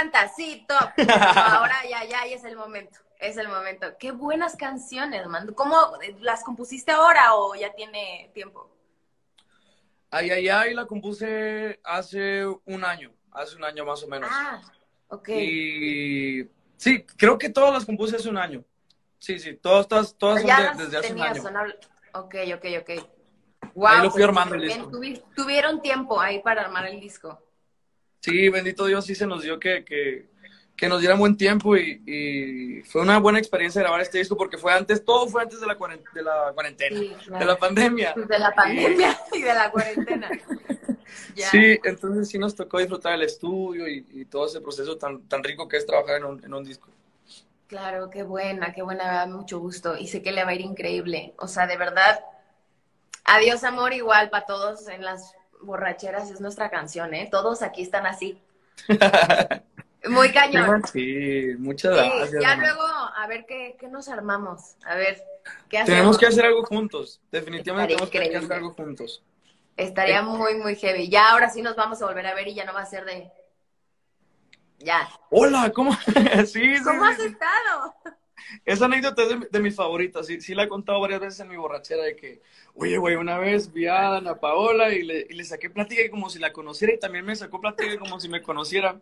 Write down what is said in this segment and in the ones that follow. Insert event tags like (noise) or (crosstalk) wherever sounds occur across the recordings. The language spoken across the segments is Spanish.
canta, sí, top. (laughs) No, ahora ya, ya, ya es el momento. Es el momento. Qué buenas canciones, man. ¿Cómo las compusiste ahora o ya tiene tiempo? Ay, ay, ay, la compuse hace un año, hace un año más o menos. Ah, ok. Y sí, creo que todas las compuse hace un año. Sí, sí, todas, todas, todas son de- desde hace un año. son Ok, ok, ok. Wow, Ahí lo fui armando el disco. tuvi- tuvieron tiempo ahí para armar el disco. Sí, bendito Dios, sí se nos dio que, que, que nos diera buen tiempo y, y fue una buena experiencia grabar este disco porque fue antes, todo fue antes de la, cuaren- de la cuarentena, Sí, claro. de la pandemia. De la pandemia y de la cuarentena. (laughs) Ya. Sí, entonces sí nos tocó disfrutar el estudio y, y todo ese proceso tan, tan rico que es trabajar en un, en un disco. Claro, qué buena, qué buena, me da mucho gusto. Y sé que le va a ir increíble. O sea, de verdad, adiós amor igual para todos en las borracheras es nuestra canción, ¿eh? Todos aquí están así. (laughs) Muy cañón. Sí, muchas Sí, gracias. ya hermano. luego, a ver qué, qué nos armamos. A ver, ¿qué hacemos? Tenemos que hacer algo juntos, definitivamente Estaría tenemos que- hacer algo juntos. Estaría muy, muy heavy. Ya ahora sí nos vamos a volver a ver y ya no va a ser de... Ya. Hola, ¿cómo? (laughs) sí, sí, ¿Cómo sí, has sí. estado? Esa anécdota es de, de mis favoritas, sí, sí la he contado varias veces en mi borrachera de que, oye, güey, una vez vi a Ana Paola y le, y le saqué plática como si la conociera y también me sacó plática como si me conociera.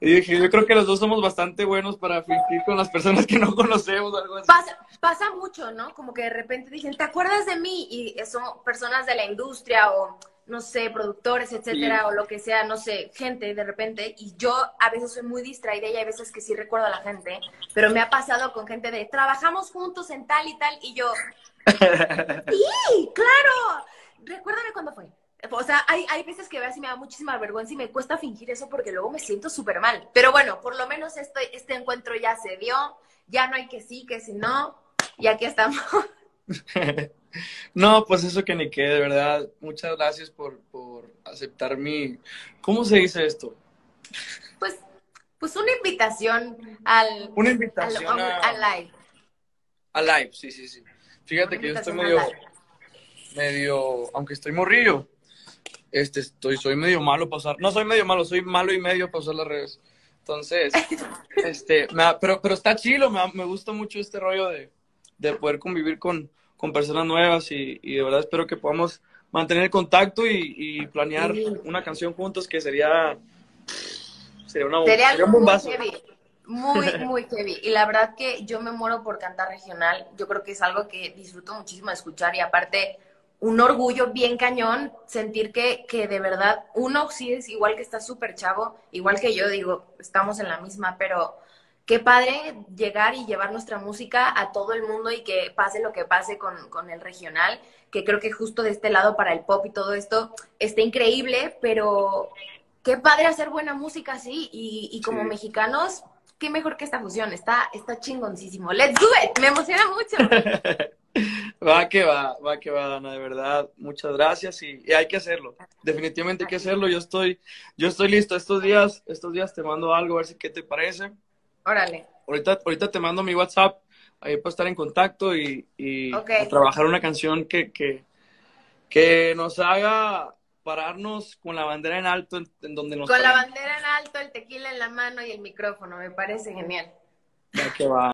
Y dije, yo creo que los dos somos bastante buenos para fingir con las personas que no (laughs) conocemos, algo así. Pasa, pasa mucho, ¿no? Como que de repente dicen, ¿te acuerdas de mí? Y son personas de la industria o, no sé, productores, etcétera, Sí. o lo que sea, no sé, gente de repente. Y yo a veces soy muy distraída y hay veces que sí recuerdo a la gente, pero me ha pasado con gente de, trabajamos juntos en tal y tal, y yo, (laughs) sí, claro, recuérdame cuándo fue. O sea, hay, hay veces que veas y me da muchísima vergüenza y me cuesta fingir eso porque luego me siento súper mal. Pero bueno, por lo menos este, este encuentro ya se dio, ya no hay que sí, que si no, y aquí estamos. (laughs) (laughs) No, pues eso que ni qué, de verdad. Muchas gracias por, por aceptar mi... ¿Cómo se dice esto? Pues, pues una invitación al, Una al, invitación a, al live. a live, sí, sí, sí. Fíjate Una que yo estoy medio, medio, aunque estoy morrillo, este, estoy, soy medio malo para usar, no soy medio malo, soy malo y medio para usar las redes. Entonces, (laughs) este, me pero, pero está chilo, me, me gusta mucho este rollo de, de poder convivir con, con personas nuevas y, y de verdad espero que podamos mantener contacto y, y planear Sí. una canción juntos que sería, sería, una, Sería un muy bombazo. heavy. Muy, muy heavy. Y la verdad que yo me muero por cantar regional. Yo creo que es algo que disfruto muchísimo de escuchar y aparte un orgullo bien cañón sentir que, que de verdad uno sí es igual que está súper chavo, igual que yo, digo, estamos en la misma, pero qué padre llegar y llevar nuestra música a todo el mundo y que pase lo que pase con, con el regional, que creo que justo de este lado para el pop y todo esto está increíble, pero qué padre hacer buena música así y, y como Sí. mexicanos, qué mejor que esta fusión, está, está chingoncísimo. Let's do it, me emociona mucho. (laughs) Va que va, va que va, Dana, de verdad. Muchas gracias y, y hay que hacerlo. Definitivamente hay que hacerlo. Yo estoy, yo estoy listo. Estos días, estos días te mando algo, a ver si qué te parece. Órale, Ahorita, ahorita te mando mi WhatsApp, ahí para estar en contacto y, y a trabajar una canción que, que, que nos haga pararnos con la bandera en alto en, en donde nos con la bandera en alto, el tequila en la mano y el micrófono, me parece genial. Va que va.